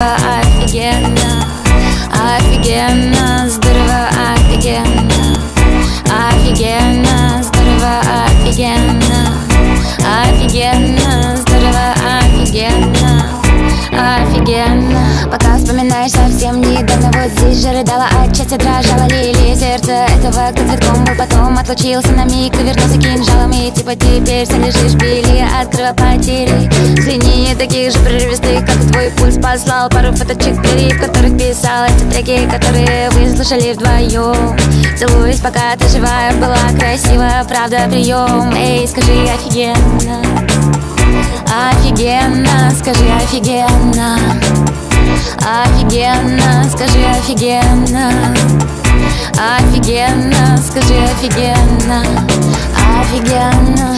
офигенно Офигенно, здорово, офигенно Офигенно, здорово, офигенно Офигенно, здорово, офигенно Офигенно. Пока вспоминаешь совсем недавно Вот здесь же рыдала, отчасти дрожала лилия сердца Кто цветком был, потом отлучился на миг. Ты вернулся кинжалом и типа теперь сам лежишь в белье Открыла потери. Взгляни, таких же прерывистых, как твой пульс Послал. Пару фоточек двери, в которых писал. Эти треки, которые вы слушали вдвоем. Целуюсь, пока ты живая, была красива. Правда, прием, эй, скажи офигенно. Офигенно, скажи офигенно. Офигенно, скажи офигенно Скажи офигенно Офигенно